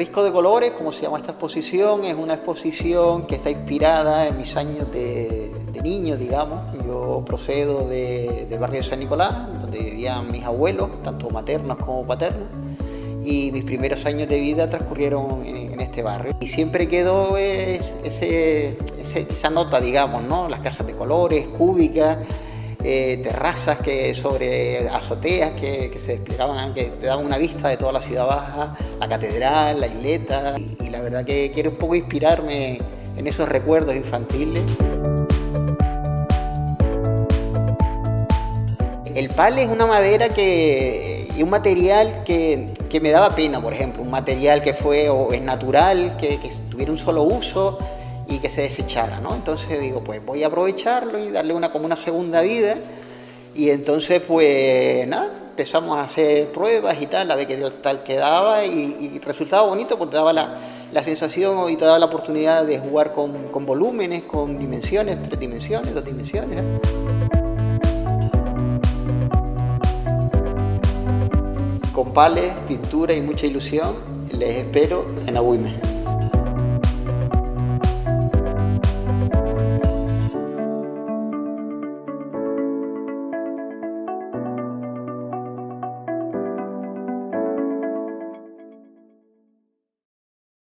Espejo de colores, como se llama esta exposición, es una exposición que está inspirada en mis años de, niño, digamos. Yo procedo del de barrio de San Nicolás, donde vivían mis abuelos, tanto maternos como paternos, y mis primeros años de vida transcurrieron en, este barrio. Y siempre quedó esa nota, digamos, ¿no? Las casas de colores, cúbicas, eh, terrazas que sobre azoteas que, se desplegaban, que te daban una vista de toda la ciudad baja, la catedral, la isleta, y, la verdad que quiero un poco inspirarme en esos recuerdos infantiles. El pal es una madera que, y un material que, me daba pena, por ejemplo, un material que fue o es natural, que, que tuviera un solo uso, y que se desechara, ¿no? Entonces digo, pues voy a aprovecharlo y darle una como una segunda vida y entonces pues nada, empezamos a hacer pruebas y tal, a ver qué tal quedaba y, resultaba bonito porque daba la, la, sensación y te daba la oportunidad de jugar con, con volúmenes, con dimensiones, tres dimensiones, dos dimensiones. Con pales, pintura y mucha ilusión, les espero en Agüime.